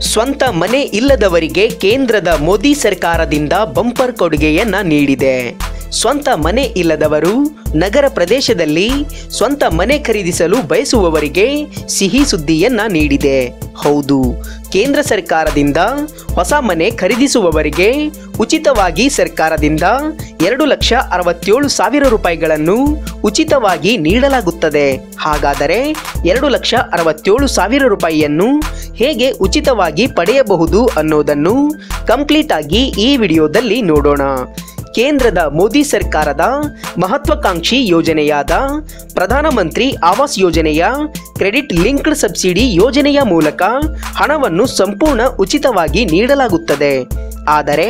ಸ್ವಂತ ಮನೆ ಇಲ್ಲದವರಿಗೆ ಕೇಂದ್ರದ ಮೋದಿ ಸರ್ಕಾರದಿಂದ ಬಂಪರ್ ಕೊಡುಗೆಯನ್ನ ನೀಡಿದೆ. ಸ್ವಂತ ಮನೆ ಇಲ್ಲದವರು ನಗರ ಪ್ರದೇಶದಲ್ಲಿ ಸ್ವಂತ ಮನೆ ಖರೀದಿಸಲು ಬಯಸುವವರಿಗೆ ಸಿಹಿ ಸುದ್ದಿಯನ್ನ ನೀಡಿದೆ. ಹೌದು. ಕೇಂದ್ರ ಸರ್ಕಾರದಿಂದ ಹೊಸ ಮನೆ ಖರೀದಿಸುವವರಿಗೆ ಉಚಿತವಾಗಿ ಸರ್ಕಾರದಿಂದ ಎರಡು ಲಕ್ಷ ಅರವತ್ತೇಳು ಸಾವಿರ ರೂಪಾಯಿಗಳನ್ನು ಉಚಿತವಾಗಿ ನೀಡಲಾಗುತ್ತದೆ. ಹಾಗಾದರೆ ಎರಡು ಲಕ್ಷ ಅರವತ್ತೇಳು ಸಾವಿರ ರೂಪಾಯಿಯನ್ನು ಹೇಗೆ ಉಚಿತವಾಗಿ ಪಡೆಯಬಹುದು ಅನ್ನೋದನ್ನು ಕಂಪ್ಲೀಟ್ ಆಗಿ ಈ ವಿಡಿಯೋದಲ್ಲಿ ನೋಡೋಣ. ಕೇಂದ್ರದ ಮೋದಿ ಸರ್ಕಾರದ ಮಹತ್ವಾಕಾಂಕ್ಷಿ ಯೋಜನೆಯಾದ ಪ್ರಧಾನಮಂತ್ರಿ ಆವಾಸ್ ಯೋಜನೆಯ ಕ್ರೆಡಿಟ್ ಲಿಂಕ್ಡ್ ಸಬ್ಸಿಡಿ ಯೋಜನೆಯ ಮೂಲಕ ಹಣವನ್ನು ಸಂಪೂರ್ಣ ಉಚಿತವಾಗಿ ನೀಡಲಾಗುತ್ತದೆ. ಆದರೆ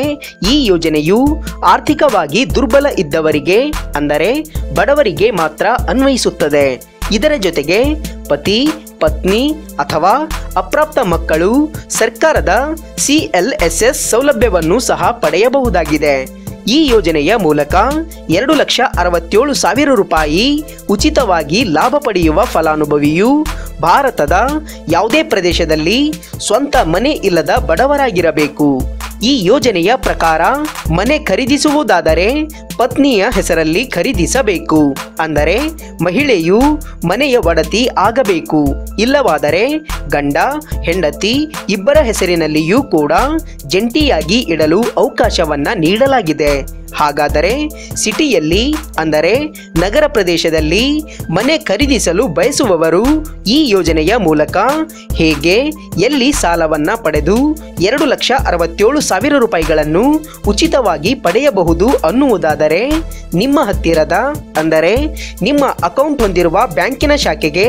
ಈ ಯೋಜನೆಯು ಆರ್ಥಿಕವಾಗಿ ದುರ್ಬಲ ಇದ್ದವರಿಗೆ, ಅಂದರೆ ಬಡವರಿಗೆ ಮಾತ್ರ ಅನ್ವಯಿಸುತ್ತದೆ. ಇದರ ಜೊತೆಗೆ ಪತಿ, ಪತ್ನಿ ಅಥವಾ ಅಪ್ರಾಪ್ತ ಮಕ್ಕಳು ಸರ್ಕಾರದ ಸಿಎಲ್ಎಸ್ಎಸ್ ಸೌಲಭ್ಯವನ್ನು ಸಹ ಪಡೆಯಬಹುದಾಗಿದೆ. ಈ ಯೋಜನೆಯ ಮೂಲಕ ಎರಡು ಲಕ್ಷ ಅರವತ್ತೇಳು ಸಾವಿರ ರೂಪಾಯಿ ಉಚಿತವಾಗಿ ಲಾಭ ಪಡೆಯುವ ಫಲಾನುಭವಿಯು ಭಾರತದ ಯಾವುದೇ ಪ್ರದೇಶದಲ್ಲಿ ಸ್ವಂತ ಮನೆ ಇಲ್ಲದ ಬಡವರಾಗಿರಬೇಕು. ಈ ಯೋಜನೆಯ ಪ್ರಕಾರ ಮನೆ ಖರೀದಿಸುವುದಾದರೆ ಪತ್ನಿಯ ಹೆಸರಲ್ಲಿ ಖರೀದಿಸಬೇಕು. ಅಂದರೆ ಮಹಿಳೆಯು ಮನೆಯ ಒಡತಿ ಆಗಬೇಕು. ಇಲ್ಲವಾದರೆ ಗಂಡ, ಹೆಂಡತಿ ಇಬ್ಬರ ಹೆಸರಿನಲ್ಲಿಯೂ ಕೂಡ ಜಂಟಿಯಾಗಿ ಇಡಲು ಅವಕಾಶವನ್ನ ನೀಡಲಾಗಿದೆ. ಹಾಗಾದರೆ ಸಿಟಿಯಲ್ಲಿ, ಅಂದರೆ ನಗರ ಪ್ರದೇಶದಲ್ಲಿ ಮನೆ ಖರೀದಿಸಲು ಬಯಸುವವರು ಈ ಯೋಜನೆಯ ಮೂಲಕ ಹೇಗೆ ಎಲ್ಲಿ ಸಾಲವನ್ನ ಪಡೆದು ಎರಡು ಲಕ್ಷ ಅರವತ್ತೇಳು ಸಾವಿರ ರೂಪಾಯಿಗಳನ್ನು ಉಚಿತವಾಗಿ ಪಡೆಯಬಹುದು ಅನ್ನುವುದಾದರೆ ನಿಮ್ಮ ಹತ್ತಿರದ, ಅಂದರೆ ನಿಮ್ಮ ಅಕೌಂಟ್ ಹೊಂದಿರುವ ಬ್ಯಾಂಕಿನ ಶಾಖೆಗೆ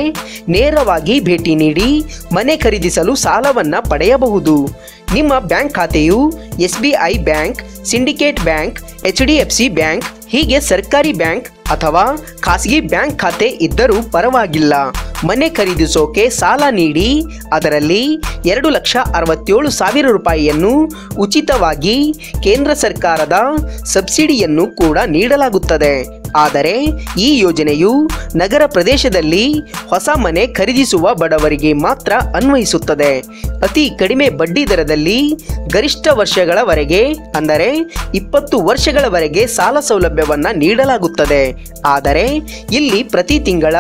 ನೇರವಾಗಿ ಭೇಟಿ ನೀಡಿ ಮನೆ ಖರೀದಿಸಲು ಸಾಲವನ್ನು ಪಡೆಯಬಹುದು. ನಿಮ್ಮ ಬ್ಯಾಂಕ್ ಖಾತೆಯು S B bank, Syndicate bank, H D C bank, ಹೀಗೆ ಸರ್ಕಾರಿ ಬ್ಯಾಂಕ್ ಅಥವಾ ಖಾಸಗಿ ಬ್ಯಾಂಕ್ ಖಾತೆ ಇದ್ದರೂ ಪರವಾಗಿಲ್ಲ. ಮನೆ ಖರೀದಿಸೋಕೆ ಸಾಲ ನೀಡಿ, ಅದರಲ್ಲಿ ಎರಡು ಲಕ್ಷ ಅರವತ್ತೇಳು ಸಾವಿರ ರೂಪಾಯಿಯನ್ನು ಉಚಿತವಾಗಿ ಕೇಂದ್ರ ಸರ್ಕಾರದ ಸಬ್ಸಿಡಿಯನ್ನು ಕೂಡ ನೀಡಲಾಗುತ್ತದೆ. ಆದರೆ ಈ ಯೋಜನೆಯು ನಗರ ಪ್ರದೇಶದಲ್ಲಿ ಹೊಸ ಮನೆ ಖರೀದಿಸುವ ಬಡವರಿಗೆ ಮಾತ್ರ ಅನ್ವಯಿಸುತ್ತದೆ. ಅತಿ ಕಡಿಮೆ ಬಡ್ಡಿ ದರದಲ್ಲಿ ಗರಿಷ್ಠ ವರ್ಷಗಳವರೆಗೆ, ಅಂದರೆ ಇಪ್ಪತ್ತು ವರ್ಷಗಳವರೆಗೆ ಸಾಲ ಸೌಲಭ್ಯವನ್ನು ನೀಡಲಾಗುತ್ತದೆ. ಆದರೆ ಇಲ್ಲಿ ಪ್ರತಿ ತಿಂಗಳ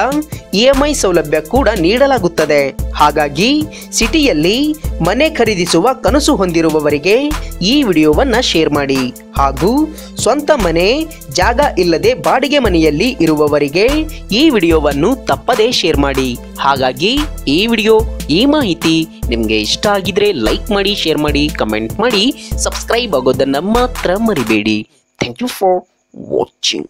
ಇ ಸೌಲಭ್ಯ ಕೂಡ ನೀಡಲಾಗುತ್ತದೆ. ಹಾಗಾಗಿ ಸಿಟಿಯಲ್ಲಿ ಮನೆ ಖರೀದಿಸುವ ಕನಸು ಹೊಂದಿರುವವರಿಗೆ ಈ ವಿಡಿಯೋವನ್ನು ಶೇರ್ ಮಾಡಿ. ಹಾಗೂ ಸ್ವಂತ ಮನೆ, ಜಾಗ ಇಲ್ಲದೆ ಬಾಡಿಗೆ ಮನೆಯಲ್ಲಿ ಇರುವವರಿಗೆ ಈ ವಿಡಿಯೋವನ್ನು ತಪ್ಪದೇ ಶೇರ್ ಮಾಡಿ. ಹಾಗಾಗಿ ಈ ವಿಡಿಯೋ, ಈ ಮಾಹಿತಿ ನಿಮಗೆ ಇಷ್ಟ ಆಗಿದ್ರೆ ಲೈಕ್ ಮಾಡಿ, ಶೇರ್ ಮಾಡಿ, ಕಮೆಂಟ್ ಮಾಡಿ, ಸಬ್ಸ್ಕ್ರೈಬ್ ಆಗೋದನ್ನ ಮಾತ್ರ ಮರಿಬೇಡಿ. Thank you for watching.